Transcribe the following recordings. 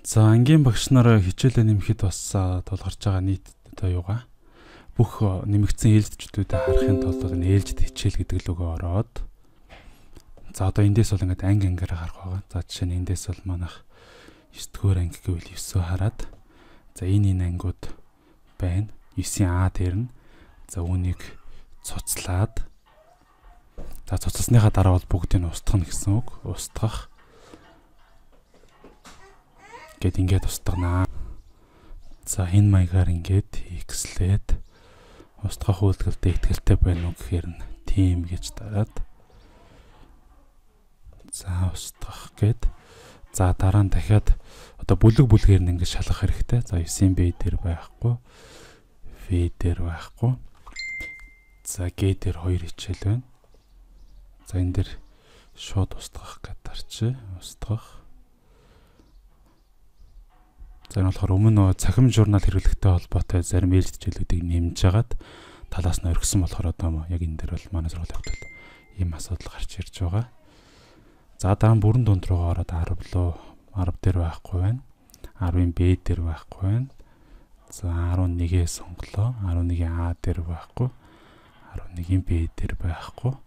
За ангийн багш нараа хичээлээ нэмэхэд бас тулгарч байгаа нийт одоо юугаа бүх нэмэгдсэн ээлжчдүүдэд харахын тулд энэ ээлжид хичээл гэдэг лөгөө ороод за одоо эндээс бол ингээд анги ангиар харах байгаа. За жишээ нь эндээс бол манайх 9 дугаар анги гэвэл 9-өө хараад за энэ энэ ангиуд байна. 9-ийн А дээр нь за үүнийг цуцлаад за цуцсныхаа дараа бол бүгдийг нь устгах гэсэн үг. Устгах гэд ингээд устгана. За энэ маягаар ингээд x-лээд устгах үйлдэлтэй ихтгэлтэй байна уу гэхээр нь тийм гэж дараад за устгах гэд за дараа нь дахиад одоо бүлэг бүлгээр нь ингээд шалгах хэрэгтэй. За 9-ийн B дээр байхгүй. V дээр байхгүй. За G дээр 2 хичээл байна. За энэ дээр шууд устгах гэдэг тарчи. Устгах. За энэ болохоор өмнө нөгөө цахим журнал хэрэглэхтэй холбоотой зарим ээлж хичээлүүдийг нэмж хагаад талаас нь орхисон болохоор одоо яг энэ дээр бол манай сургуулийн хувьд ийм асуудал гарч ирж байгаа. За дараа нь бүрэн дунд руу ороод 10 руу 10 дээр байхгүй байна. 10-ын B дээр байхгүй байна. За 11-ээ сонглоо. 11-ийн А дээр байхгүй. 11-ийн B дээр байхгүй.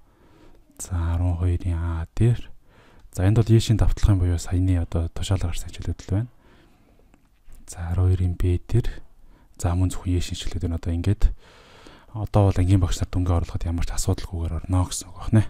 За 12-ийн А дээр. За энд бол Ешийн давталгын буюу саяны одоо тушаалаар гарсан хичээлүүд л байна. За 12-ийн B дээр. За мөн зөвхөн Ешийн хичээлүүд нь одоо ингээд одоо бол ангийн багш нар дүнгээ оруулахад ямар ч асуудалгүйгээр орно гэсэн үг байна.